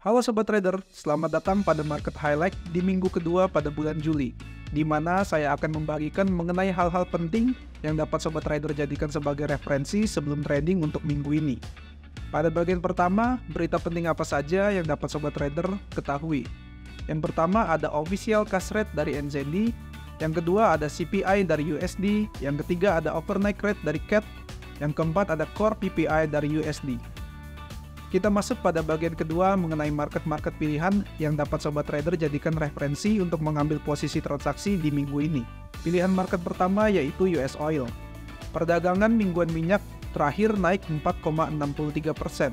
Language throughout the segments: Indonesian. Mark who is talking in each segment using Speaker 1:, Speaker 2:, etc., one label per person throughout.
Speaker 1: Halo Sobat Trader, selamat datang pada Market Highlight di minggu kedua pada bulan Juli, di mana saya akan membagikan mengenai hal-hal penting yang dapat Sobat Trader jadikan sebagai referensi sebelum trading untuk minggu ini. Pada bagian pertama, berita penting apa saja yang dapat Sobat Trader ketahui. Yang pertama ada official cash rate dari NZD, yang kedua ada CPI dari USD, yang ketiga ada overnight rate dari CAD, yang keempat ada core PPI dari USD. Kita masuk pada bagian kedua mengenai market-market pilihan yang dapat sobat trader jadikan referensi untuk mengambil posisi transaksi di minggu ini. Pilihan market pertama yaitu US Oil. Perdagangan mingguan minyak terakhir naik 4,63%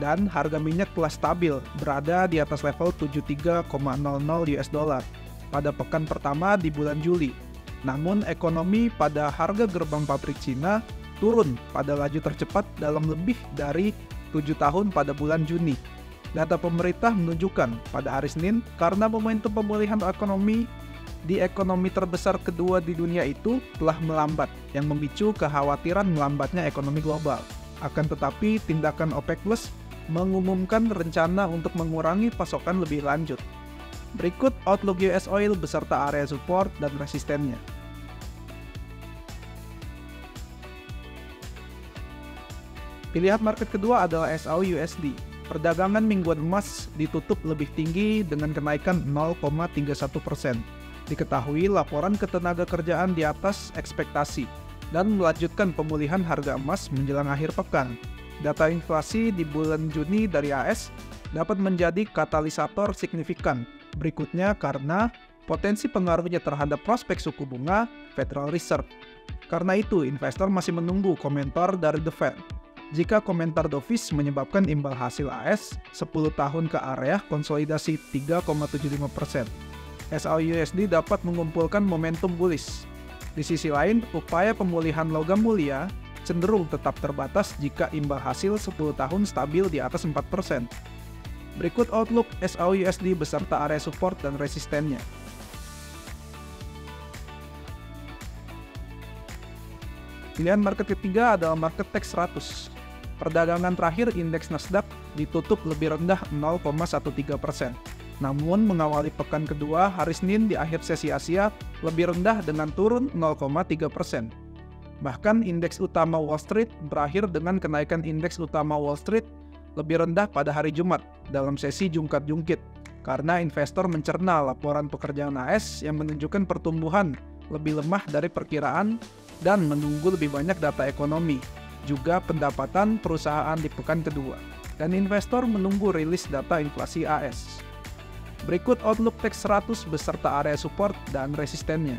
Speaker 1: dan harga minyak telah stabil berada di atas level 73,00 US dollar pada pekan pertama di bulan Juli. Namun ekonomi pada harga gerbang pabrik Cina turun pada laju tercepat dalam lebih dari 7 tahun pada bulan Juni. Data pemerintah menunjukkan pada hari Senin karena momentum pemulihan ekonomi di ekonomi terbesar kedua di dunia itu telah melambat yang memicu kekhawatiran melambatnya ekonomi global. Akan tetapi tindakan OPEC Plus mengumumkan rencana untuk mengurangi pasokan lebih lanjut. Berikut outlook US Oil beserta area support dan resistennya. Pilihan market kedua adalah SAU USD. Perdagangan mingguan emas ditutup lebih tinggi dengan kenaikan 0,31 persen. Diketahui laporan ketenaga kerjaan di atas ekspektasi dan melanjutkan pemulihan harga emas menjelang akhir pekan. Data inflasi di bulan Juni dari AS dapat menjadi katalisator signifikan berikutnya karena potensi pengaruhnya terhadap prospek suku bunga Federal Reserve. Karena itu, investor masih menunggu komentar dari The Fed jika komentar Dovis menyebabkan imbal hasil AS 10 tahun ke area konsolidasi 3,75%. SAUUSD dapat mengumpulkan momentum bullish. Di sisi lain, upaya pemulihan logam mulia cenderung tetap terbatas jika imbal hasil 10 tahun stabil di atas 4%. Berikut outlook SAUUSD beserta area support dan resistennya. Pilihan market ketiga adalah market tech 100. Perdagangan terakhir indeks Nasdaq ditutup lebih rendah 0,13 persen. Namun mengawali pekan kedua hari Senin di akhir sesi Asia lebih rendah dengan turun 0,3 persen. Bahkan indeks utama Wall Street berakhir dengan kenaikan indeks utama Wall Street lebih rendah pada hari Jumat dalam sesi jungkat-jungkit karena investor mencerna laporan pekerjaan AS yang menunjukkan pertumbuhan lebih lemah dari perkiraan dan menunggu lebih banyak data ekonomi juga pendapatan perusahaan di pekan kedua, dan investor menunggu rilis data inflasi AS. Berikut Outlook Tech 100 beserta area support dan resistennya.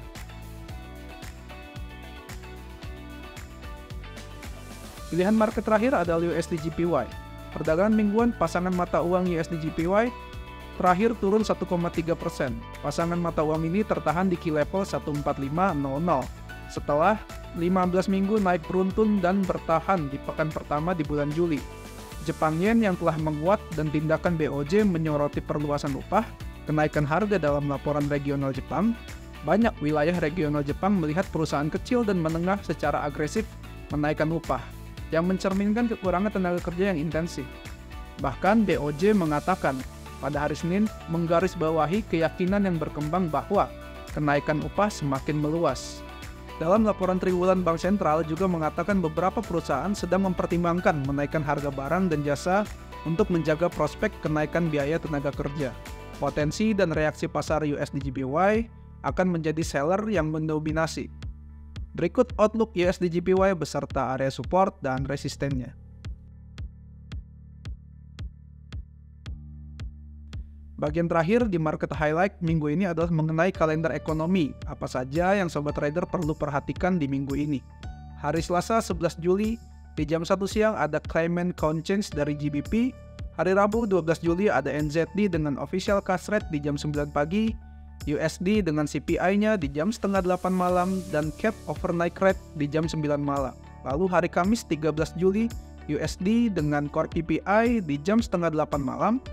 Speaker 1: Pilihan market terakhir adalah USD JPY. Perdagangan mingguan pasangan mata uang USD JPY terakhir turun 1,3 persen. Pasangan mata uang ini tertahan di key level 14500 setelah 15 minggu naik beruntun dan bertahan di pekan pertama di bulan Juli. Jepang Yen yang telah menguat dan tindakan BOJ menyoroti perluasan upah, kenaikan harga dalam laporan regional Jepang, banyak wilayah regional Jepang melihat perusahaan kecil dan menengah secara agresif menaikkan upah, yang mencerminkan kekurangan tenaga kerja yang intensif. Bahkan BOJ mengatakan pada hari Senin menggarisbawahi keyakinan yang berkembang bahwa kenaikan upah semakin meluas. Dalam laporan triwulan Bank Sentral juga mengatakan beberapa perusahaan sedang mempertimbangkan menaikkan harga barang dan jasa untuk menjaga prospek kenaikan biaya tenaga kerja. Potensi dan reaksi pasar USD JPY akan menjadi seller yang mendominasi. Berikut outlook USD JPY beserta area support dan resistennya. Bagian terakhir di market highlight minggu ini adalah mengenai kalender ekonomi. Apa saja yang sobat trader perlu perhatikan di minggu ini. Hari Selasa 11 Juli di jam 1 siang ada Clement Conscience dari GBP. Hari Rabu 12 Juli ada NZD dengan official cash rate di jam 9 pagi. USD dengan CPI-nya di jam setengah 8 malam dan cap overnight rate di jam 9 malam. Lalu hari Kamis 13 Juli USD dengan core PPI di jam setengah 8 malam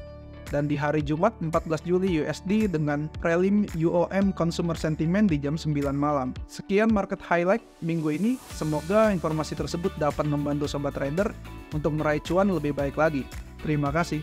Speaker 1: dan di hari Jumat 14 Juli USD dengan prelim UOM Consumer Sentiment di jam 9 malam. Sekian market highlight minggu ini. Semoga informasi tersebut dapat membantu sobat trader untuk meraih cuan lebih baik lagi. Terima kasih.